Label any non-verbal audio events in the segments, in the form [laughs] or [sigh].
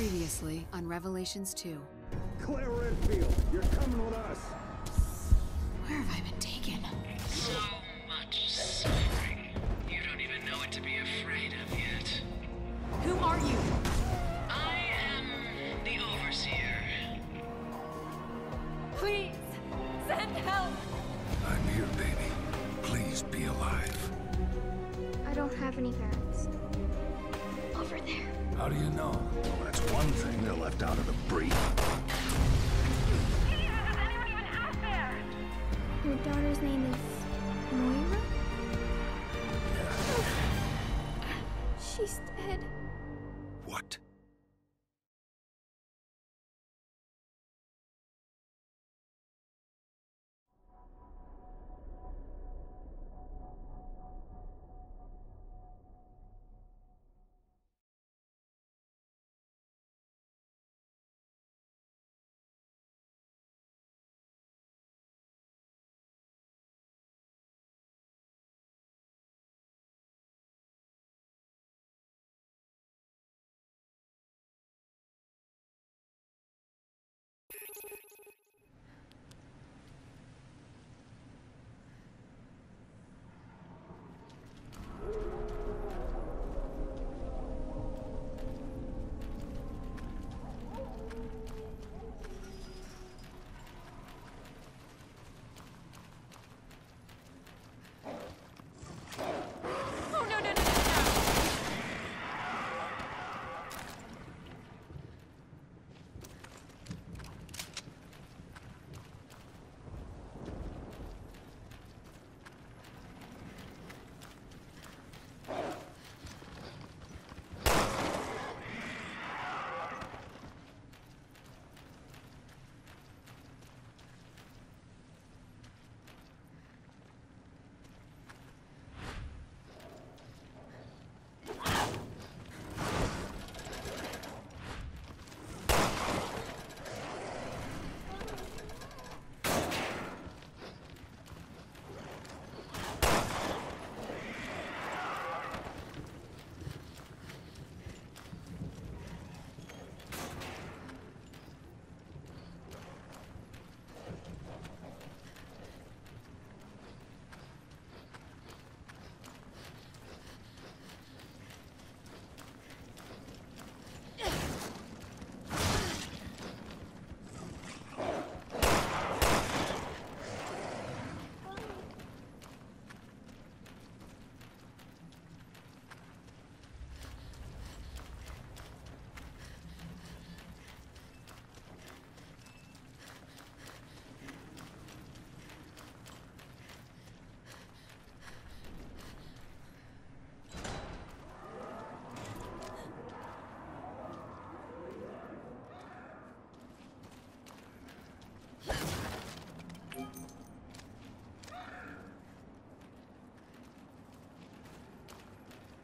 Previously on Revelations 2. Claire Redfield, you're coming with us. Where have I been taken? So much suffering. You don't even know what to be afraid of yet. Who are you? I am the Overseer. Please, send help! I'm here, baby. Please be alive. I don't have any parents. Over there. How do you know? Left out of the brief.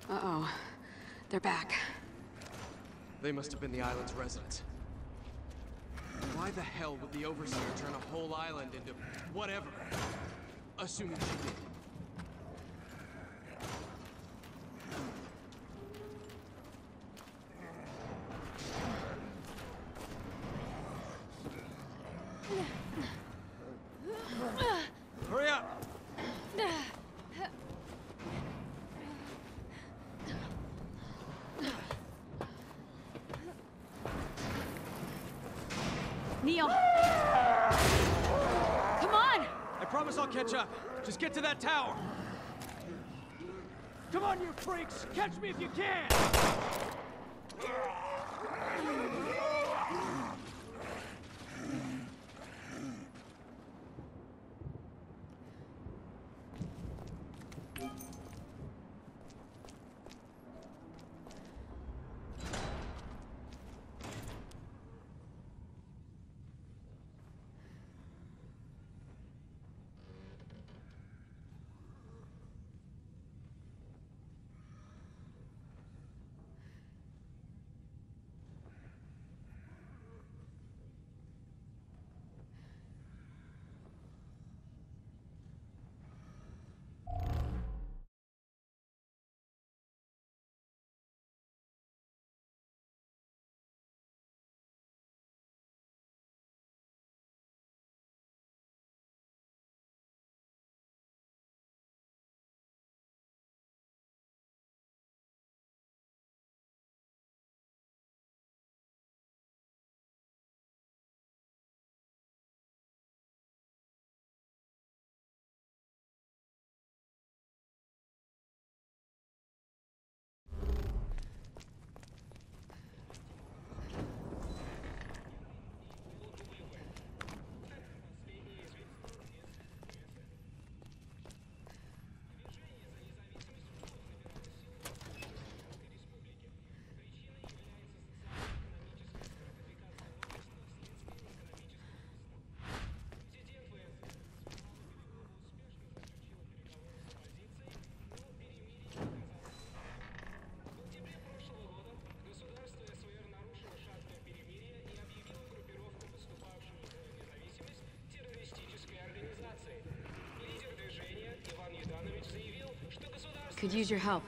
Uh-oh. They're back. They must have been the island's residents. Why the hell would the Overseer turn a whole island into whatever? Assuming she did. Hurry up! Neil! Come on! I promise I'll catch up. Just get to that tower. Come on, you freaks! Catch me if you can! Could use your help.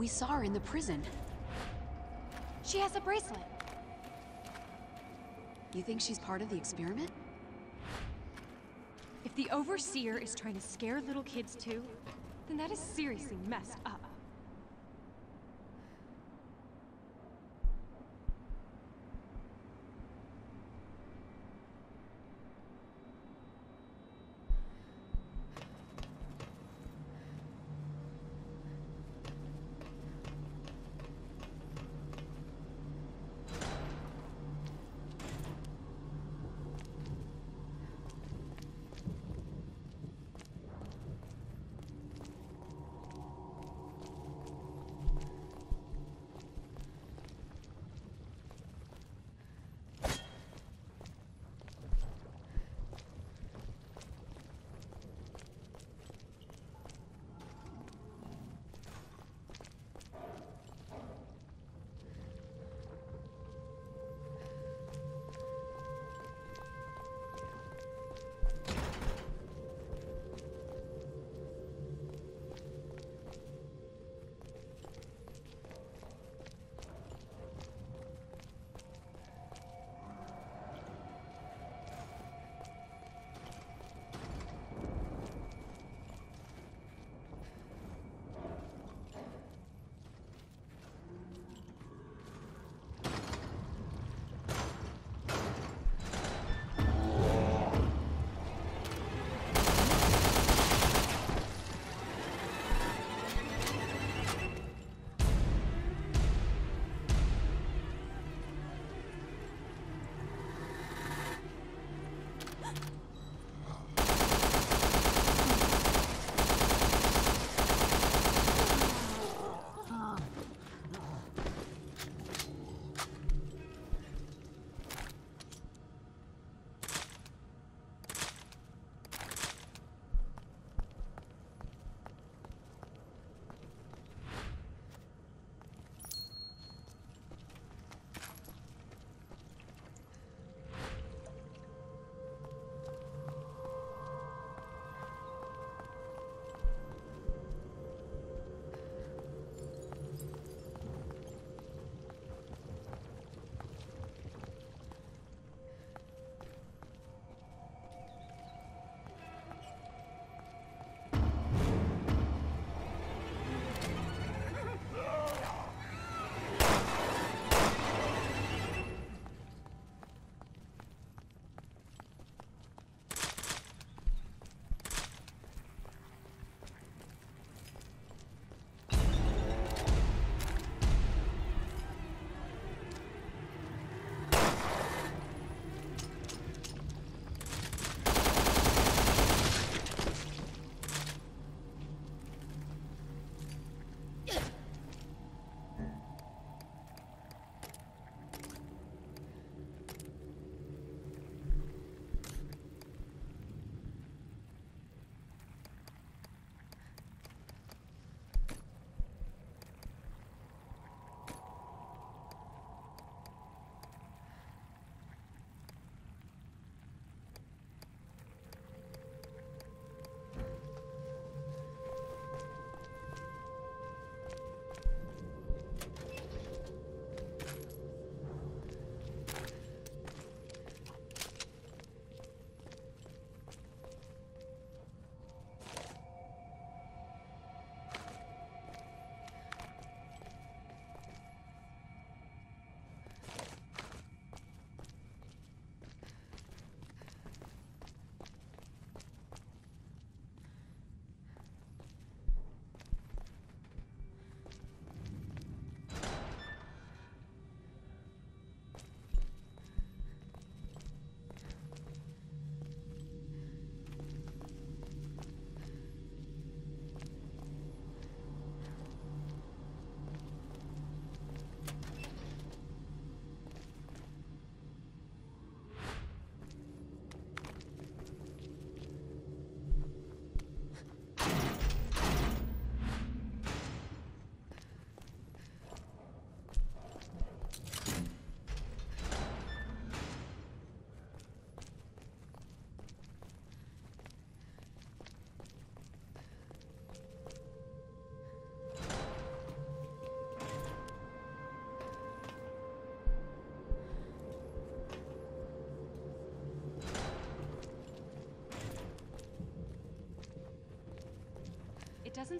We saw her in the prison. She has a bracelet. You think she's part of the experiment? If the Overseer is trying to scare little kids too, then that is seriously messed up.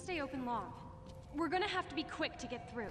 Stay open long. We're gonna have to be quick to get through.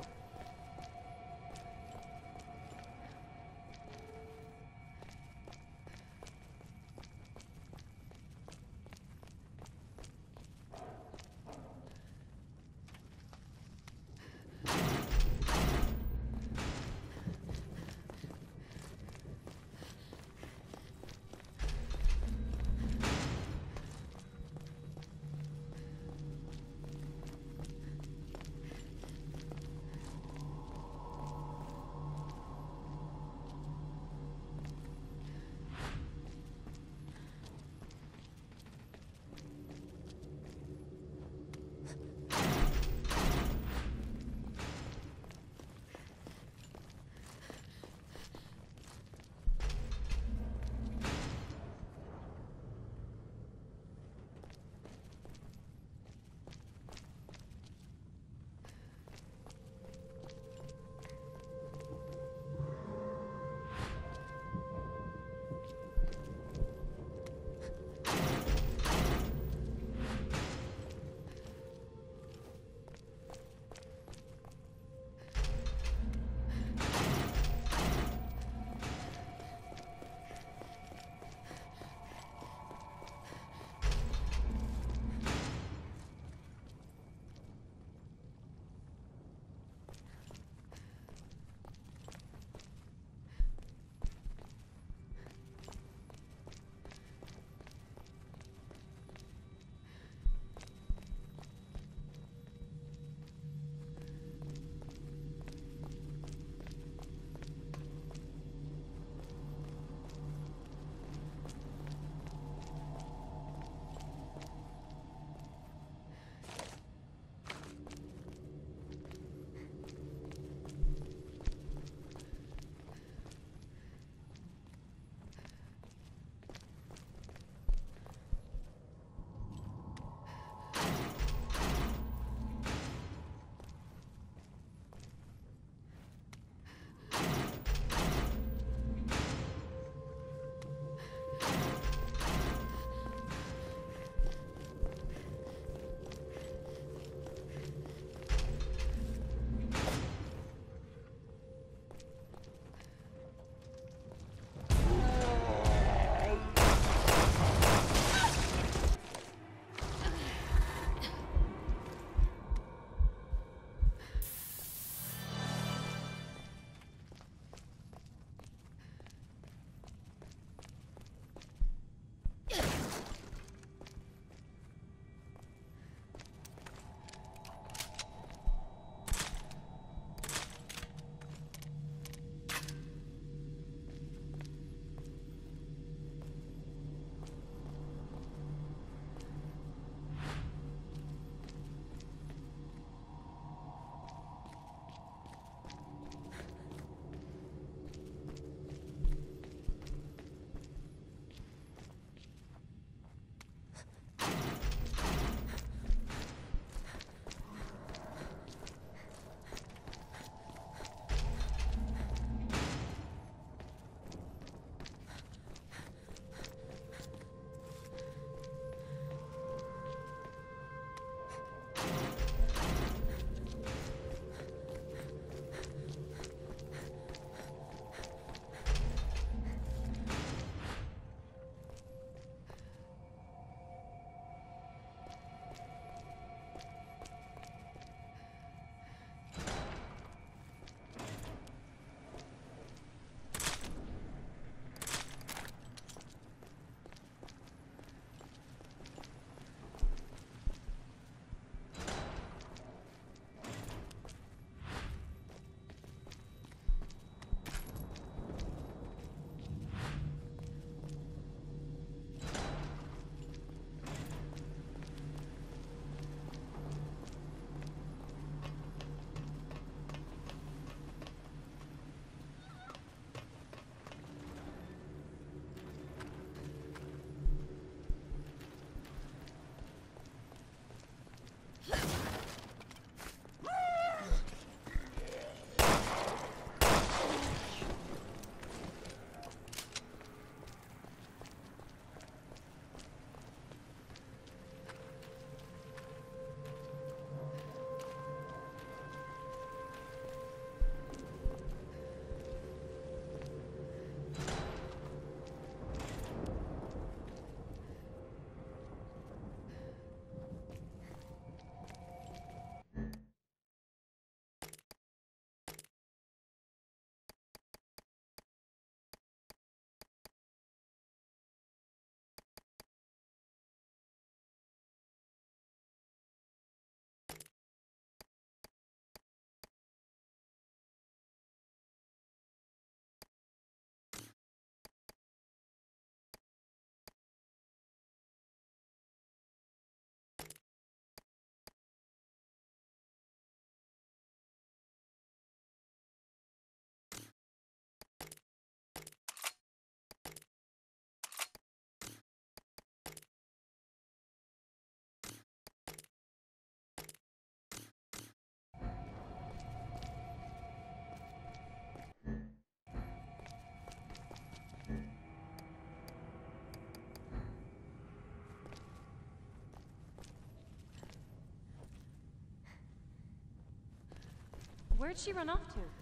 Where'd she run off to?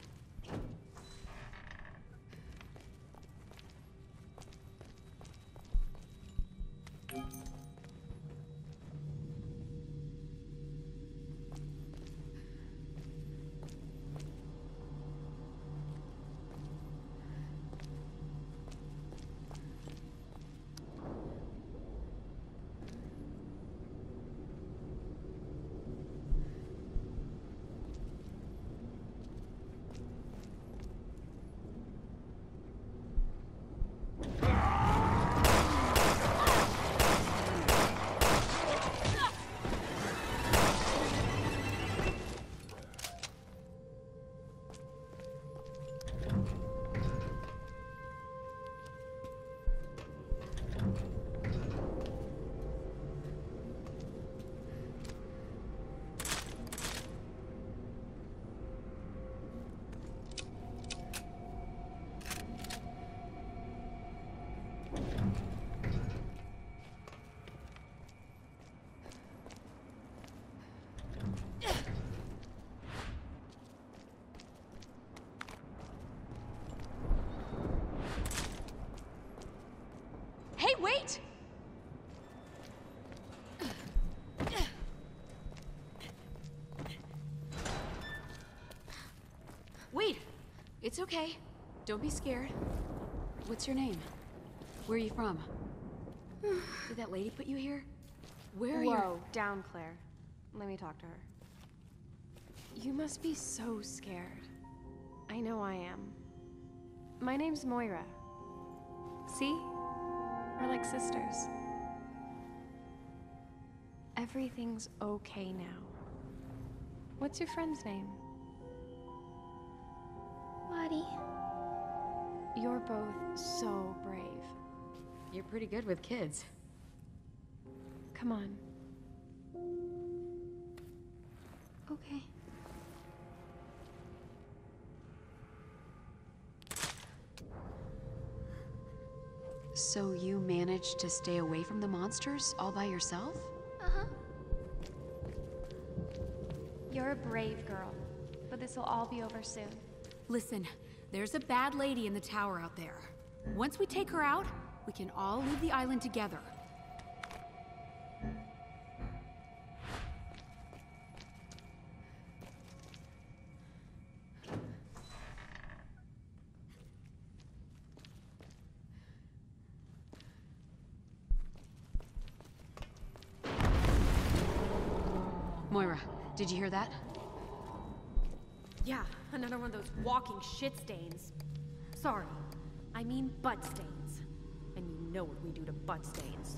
It's okay. Don't be scared. What's your name? Where are you from? [sighs] Did that lady put you here? Where are you? Whoa, down, Claire. Let me talk to her. You must be so scared. I know I am. My name's Moira. See? We're like sisters. Everything's okay now. What's your friend's name? Lottie. You're both so brave. You're pretty good with kids. Come on. Okay. So you managed to stay away from the monsters all by yourself? Uh-huh. You're a brave girl, but this will all be over soon. Listen, there's a bad lady in the tower out there. Once we take her out, we can all leave the island together. Moira, did you hear that? Yeah, another one of those walking shit stains. Sorry, I mean butt stains. And you know what we do to butt stains.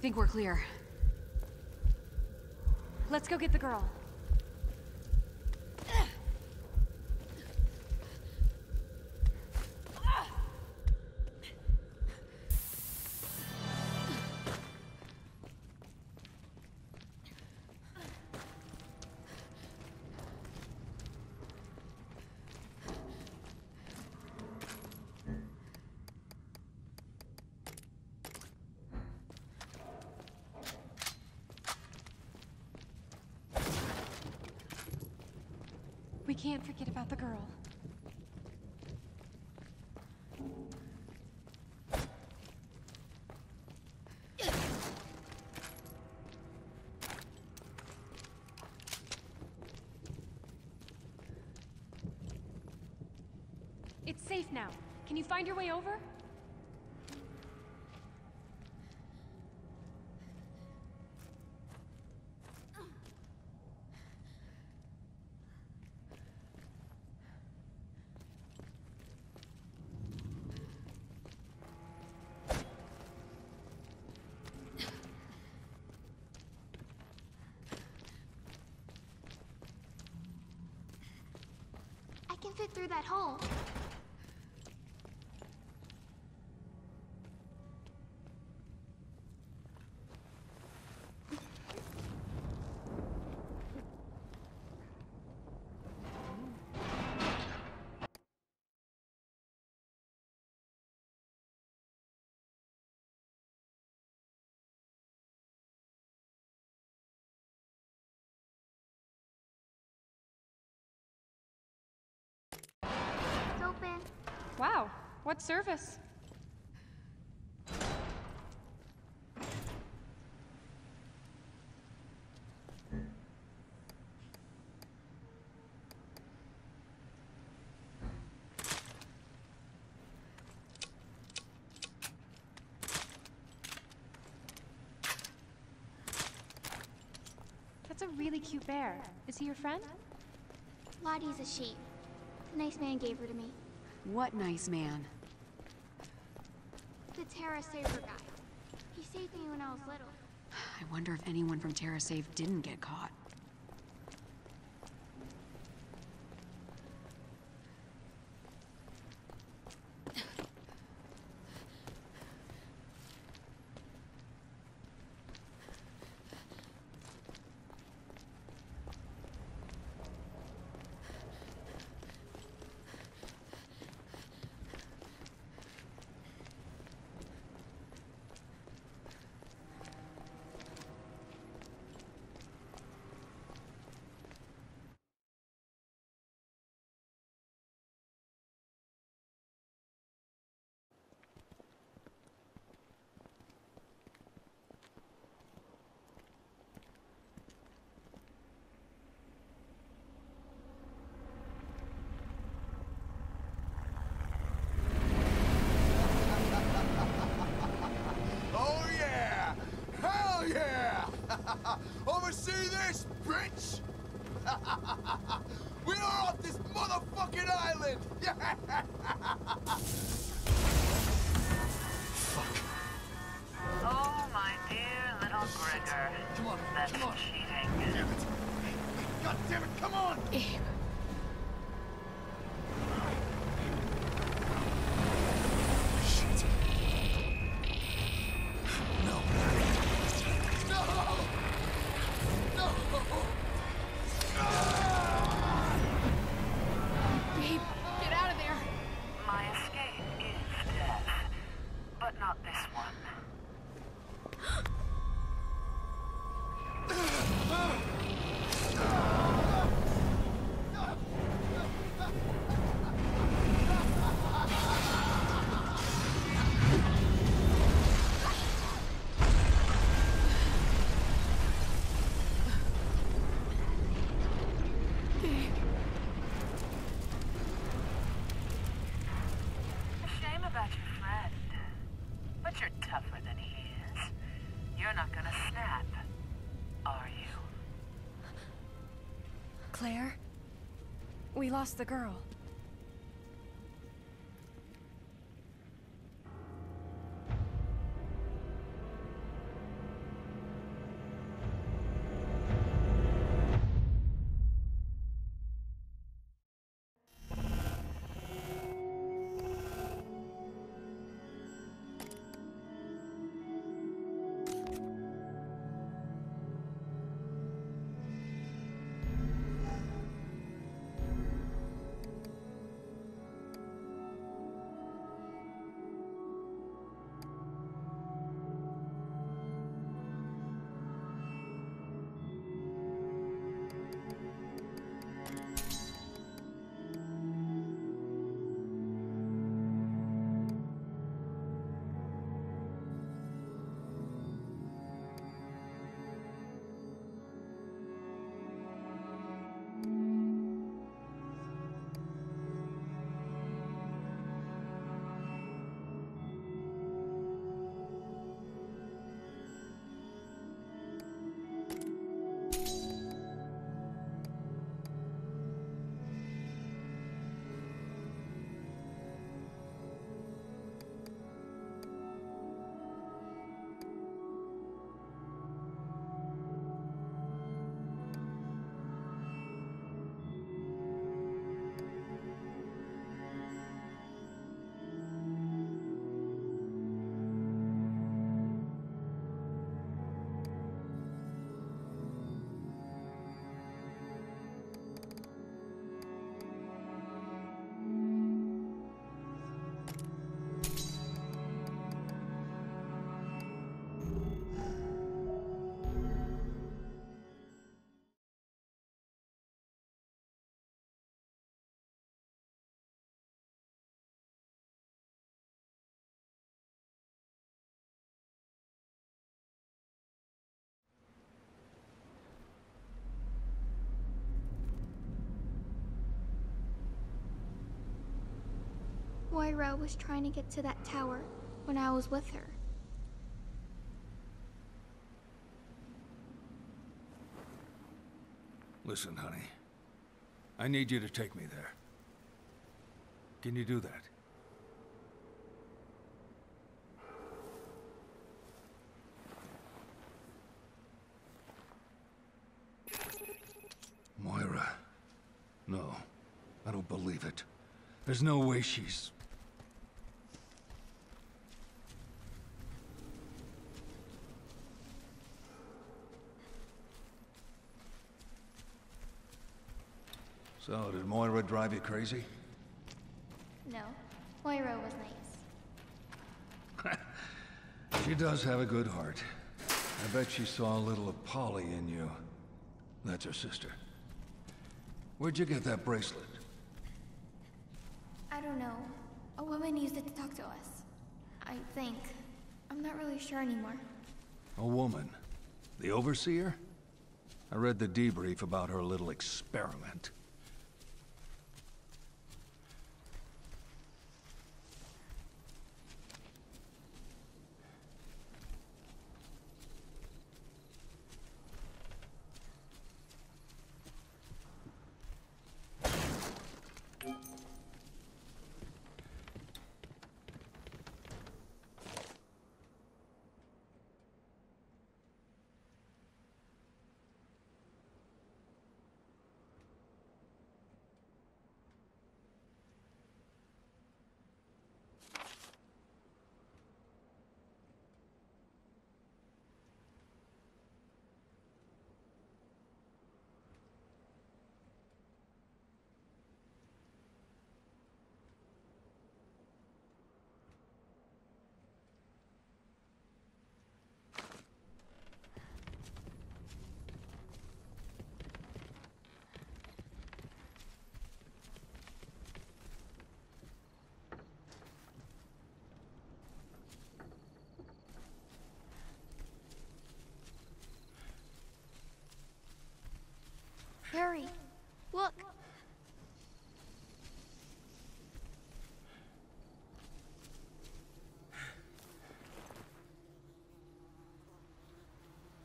think we're clear. Let's go get the girl. Can't forget about the girl. It's safe now. Can you find your way over? Can fit through that hole. What service? That's a really cute bear. Is he your friend? Lottie's a sheep. The nice man gave her to me. What nice man. The Terra Saver guy. He saved me when I was little. I wonder if anyone from TerraSave didn't get caught. But you're tougher than he is. You're not gonna snap, are you? Claire? We lost the girl. Moira was trying to get to that tower when I was with her. Listen, honey. I need you to take me there. Can you do that? Moira. No. I don't believe it. There's no way she's... So, did Moira drive you crazy? No, Moira was nice. [laughs] She does have a good heart. I bet she saw a little of Polly in you. That's her sister. Where'd you get that bracelet? I don't know. A woman used it to talk to us. I think. I'm not really sure anymore. A woman? The Overseer? I read the debrief about her little experiment.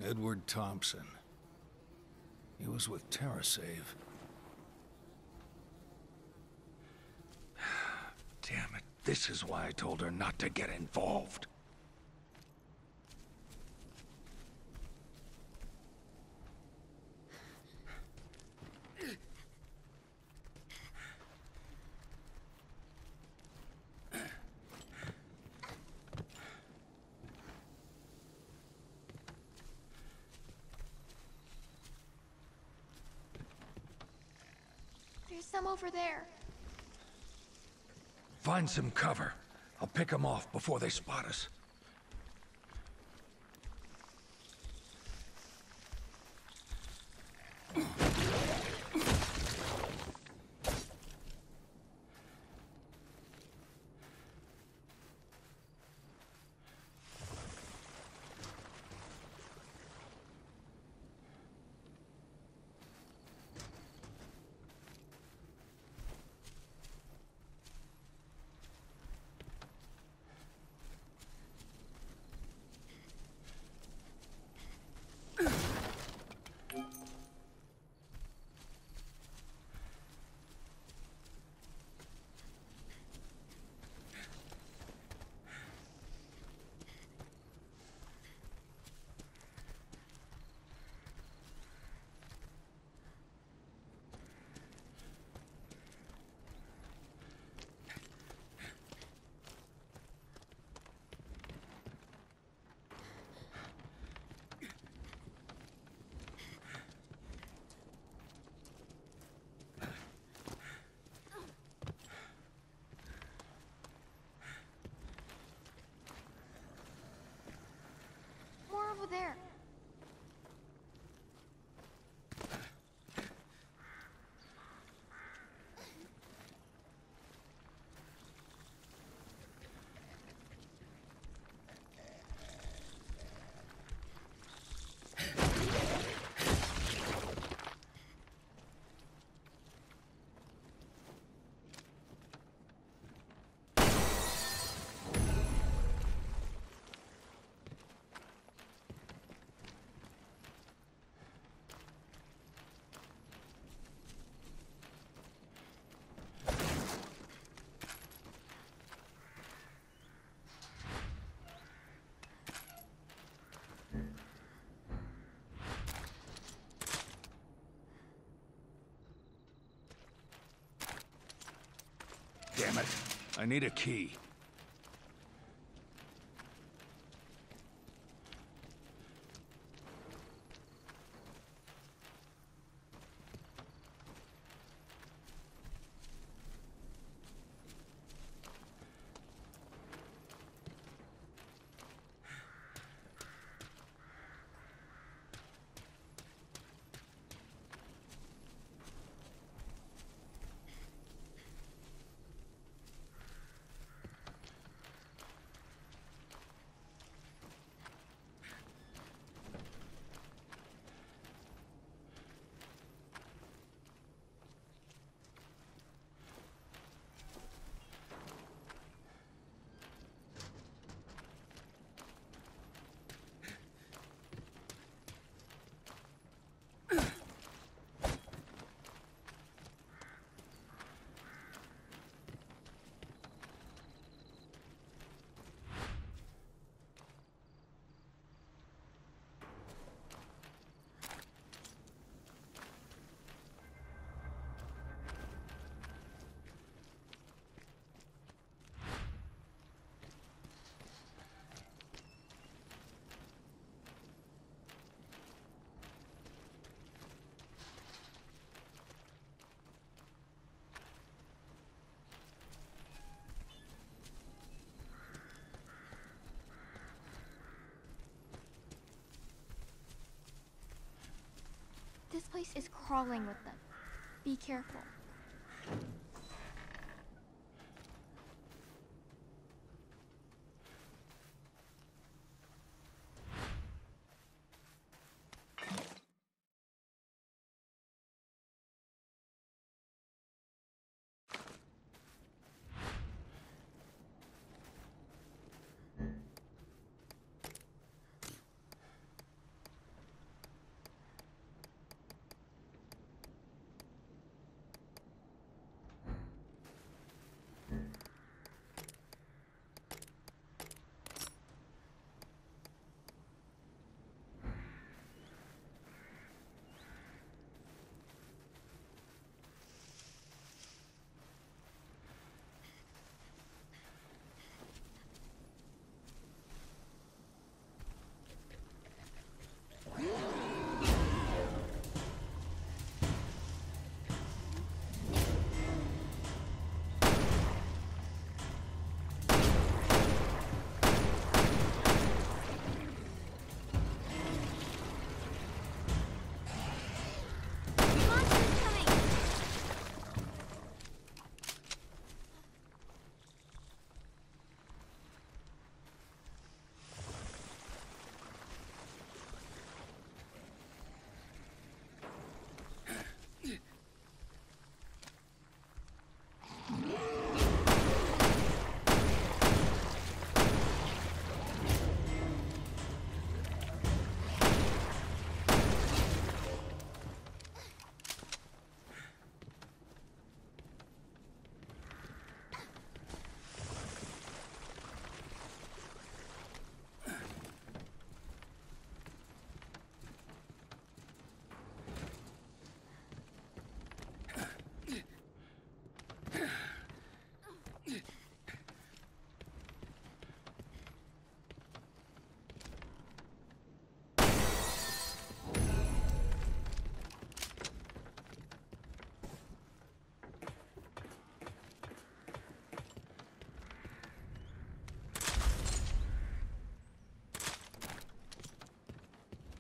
Edward Thompson. He was with TerraSave. [sighs] Damn it. This is why I told her not to get involved. There's some over there. Find some cover. I'll pick them off before they spot us. Damn it. I need a key. This place is crawling with them. Be careful.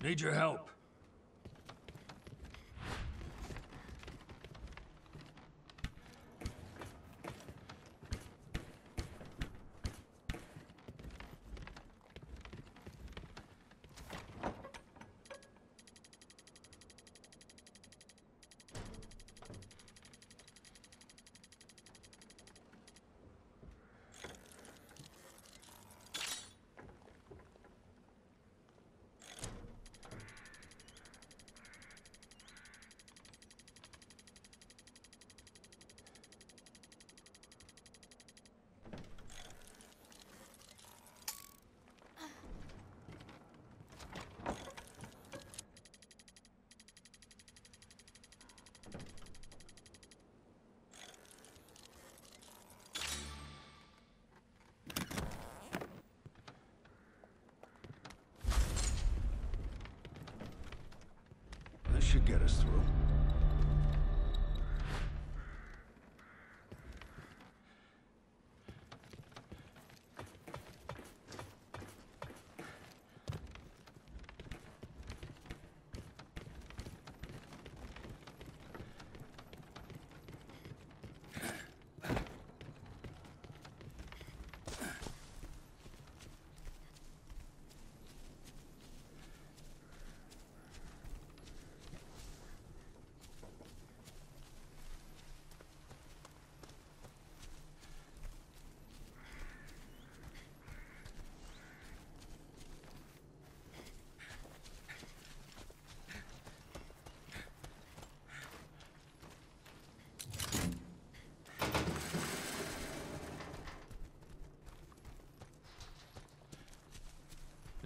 Need your help. Get us through.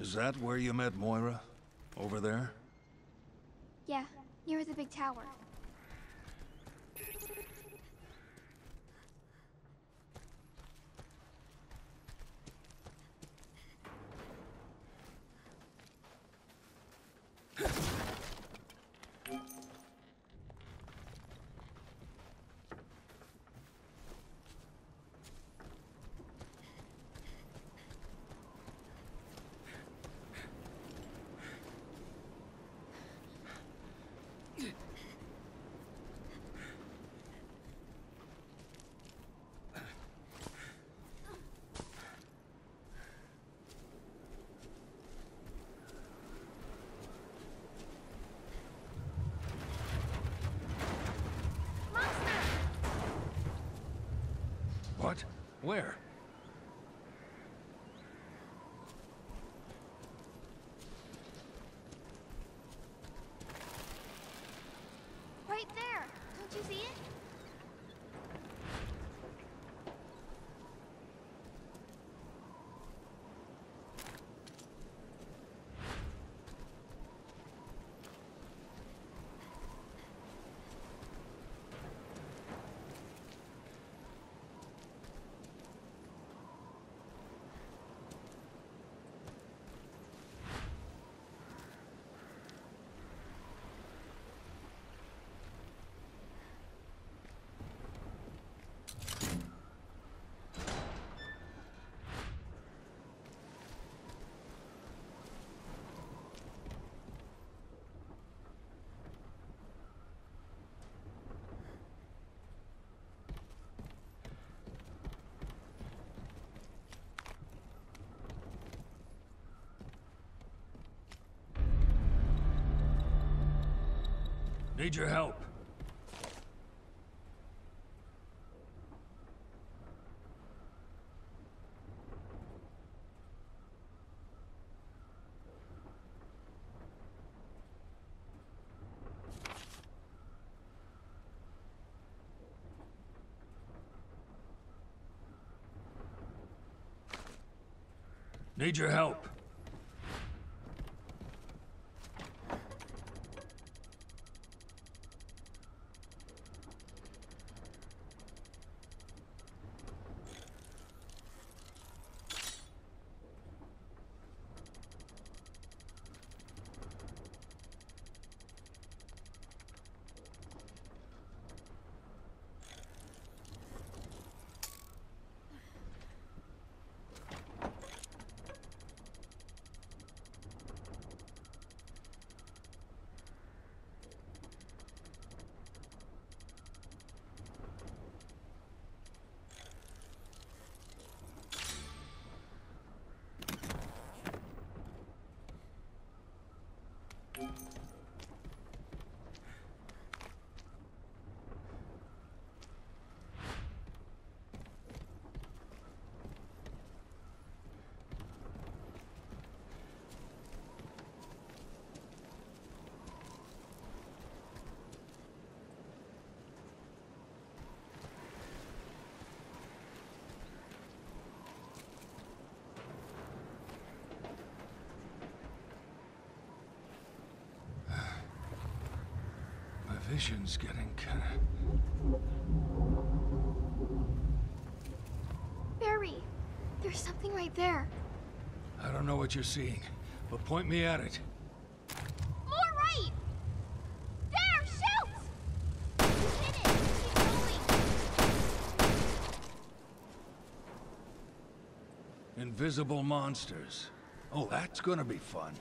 Is that where you met Moira? Over there? Yeah, near the big tower. What? Where? Right there! Don't you see it? Need your help. Need your help. vision's getting kinda... Barry, there's something right there. I don't know what you're seeing, but point me at it. More right! There, shoot! Hit it! Going! Invisible monsters. Oh, that's gonna be fun.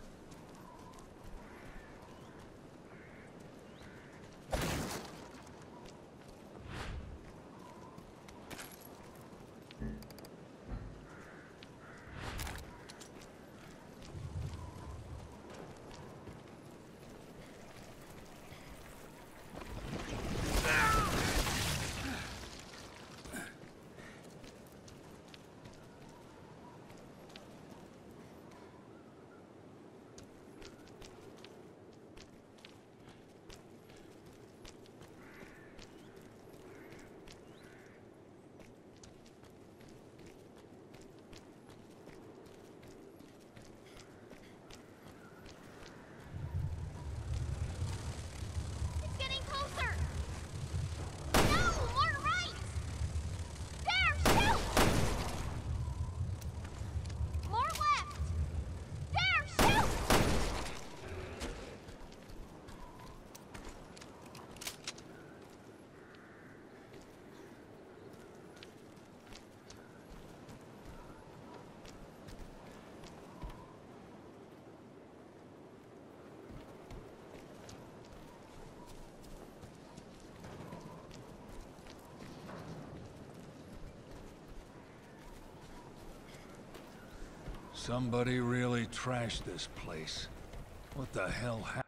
Somebody really trashed this place. What the hell happened?